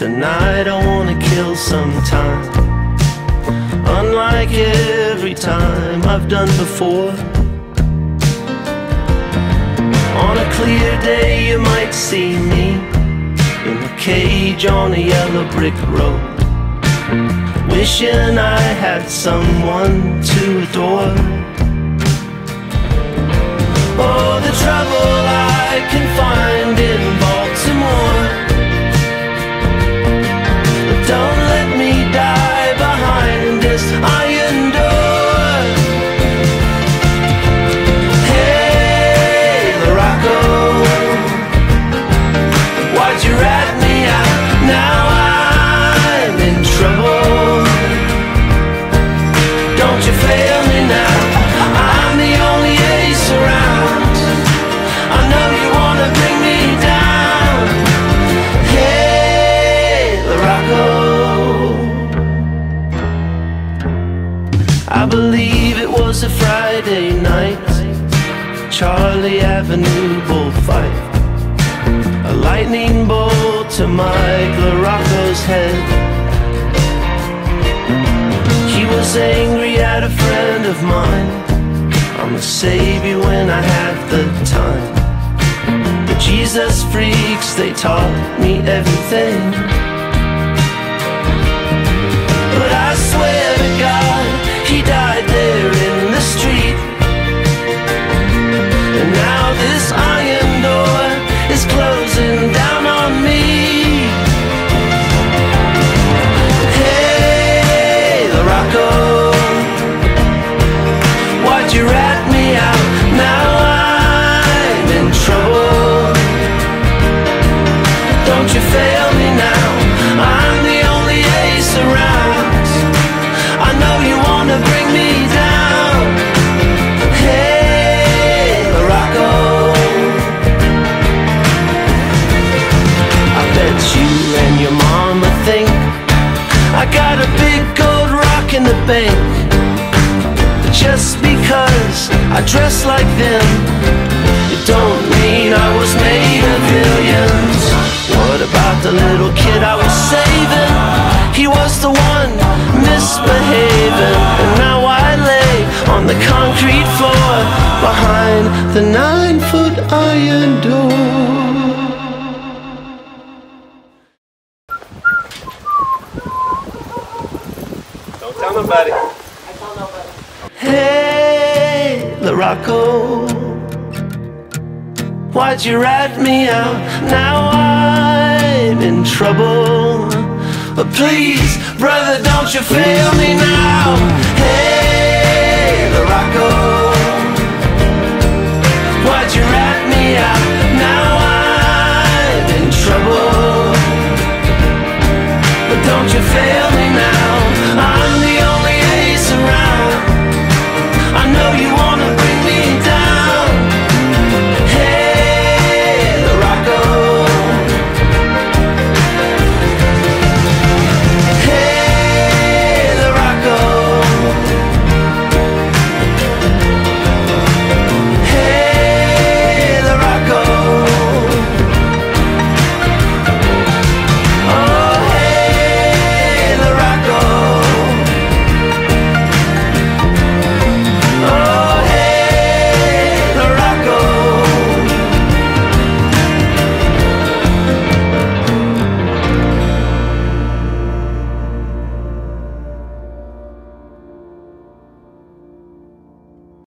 Tonight I wanna kill some time. Unlike every time I've done before. On a clear day, you might see me in a cage on a yellow brick road. Wishing I had someone to adore. Oh, the trouble believe it was a Friday night, Charlie Avenue bullfight. A lightning bolt to Mike LaRocco's head. He was angry at a friend of mine. I'ma save you when I have the time. The Jesus freaks, they taught me everything. Just because I dress like them, it don't mean I was made of millions. What about the little kid I was saving? He was the one misbehaving. And now I lay on the concrete floor behind the nine foot iron door. Tell nobody. I tell nobody. Hey, LaRocco. Why'd you rat me out? Now I'm in trouble. But please, brother, don't you fail me now. Hey, LaRocco. Why'd you rat me out? Now I'm in trouble. But don't you fail